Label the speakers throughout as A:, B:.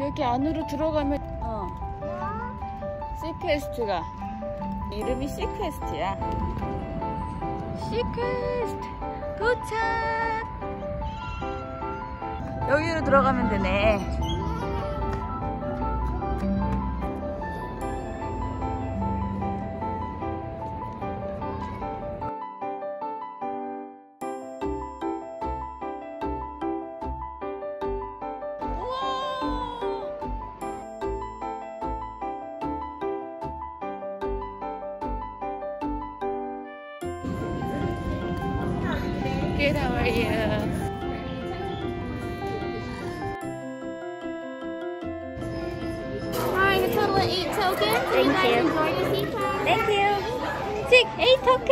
A: 여기 안으로 들어가면 어. 시퀘스트가. 이름이 시퀘스트야. 시퀘스트 도착. 여기로 들어가면 되네 Good, how are you?
B: Alright, a total of eight tokens.
C: Thank
B: you
C: you.
B: seashore.
C: Thank you. 직, eight token.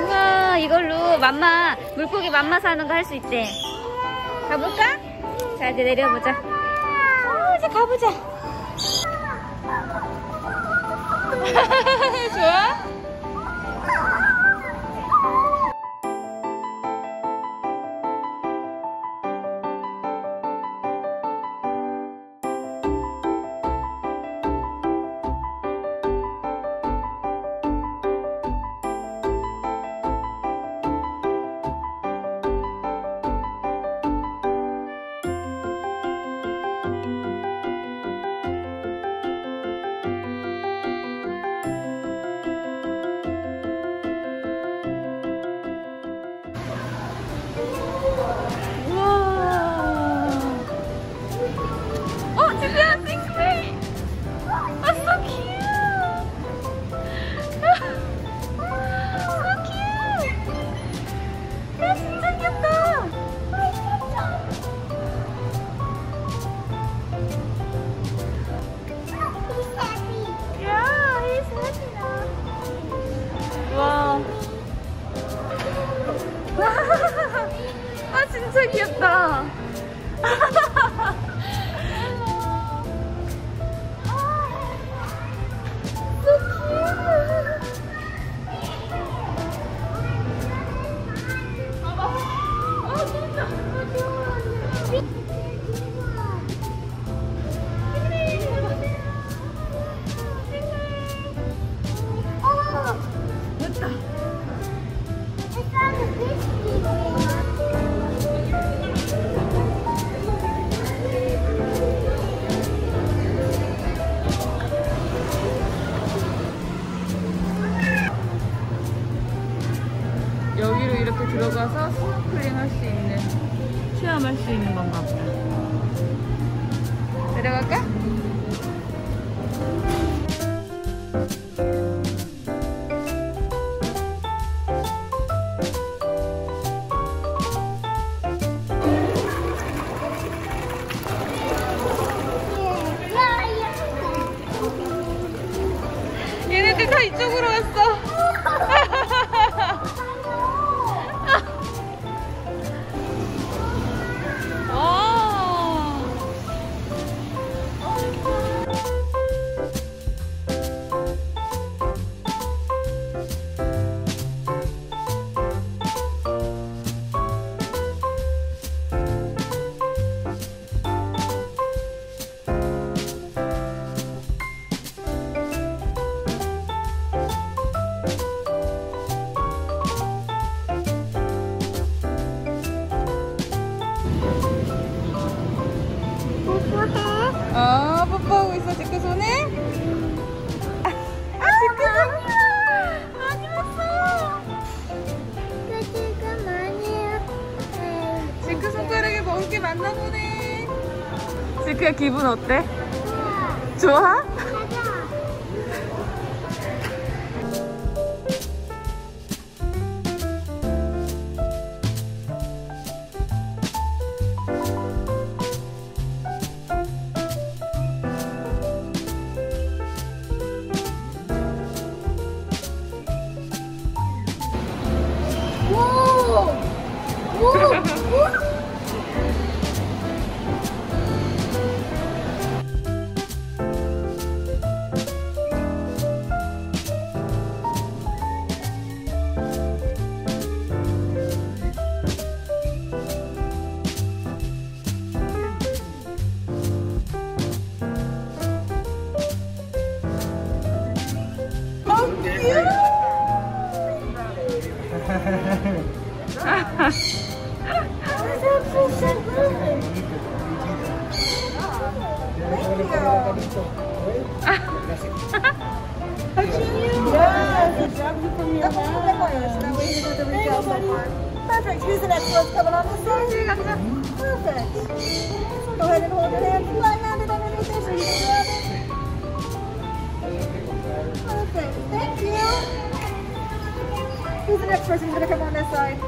C: 우와, 이걸로 맘마, 물고기 맘마 사는 거 할 수 있대. 가볼까? 자, 이제 내려보자. 어, 이제 가보자.
A: 좋아? 여기로 이렇게 들어가서 스노클링 할 수 있는 체험할 수 있는 건가 보다. 내려갈까? 어떻게 기분 어때? 좋아? 오! 오! 오!
D: Yes, good job you from your hand. That way you do the retail so. Perfect. The next one coming on this side? Perfect. Go ahead and hold your hand flat-handed underneath there so you can grab it. Perfect. Thank you. Who's the next person who's going to come on this side?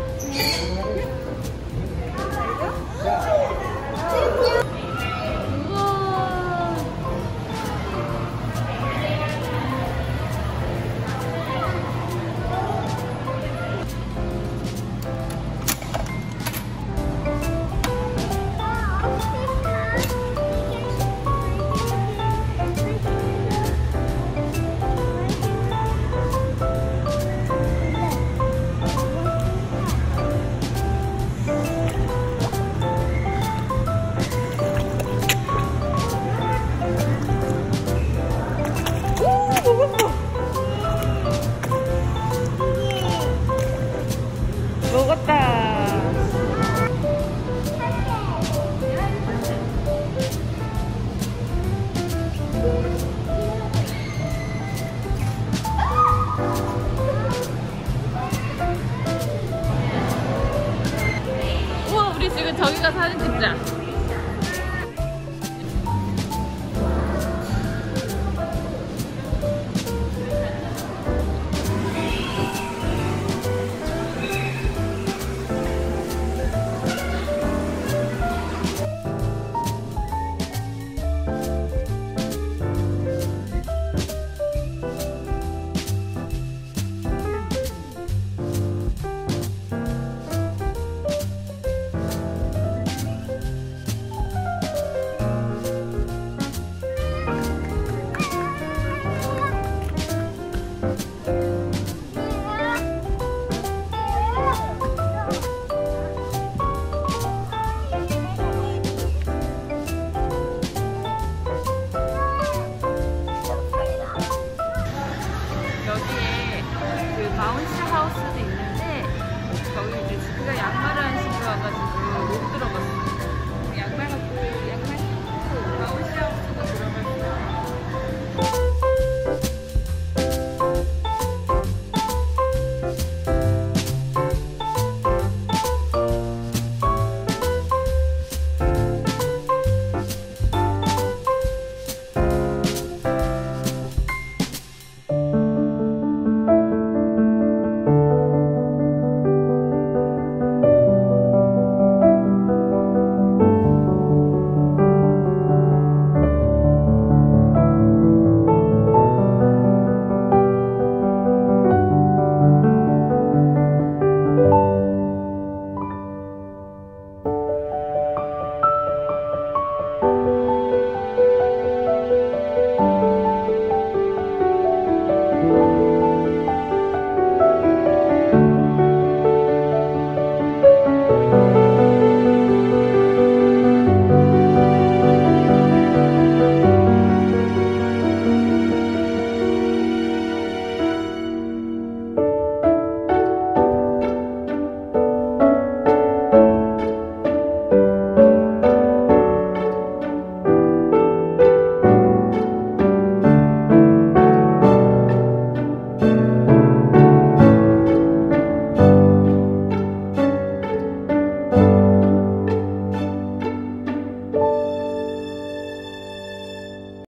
D: 지금 저기가 사진 찍자.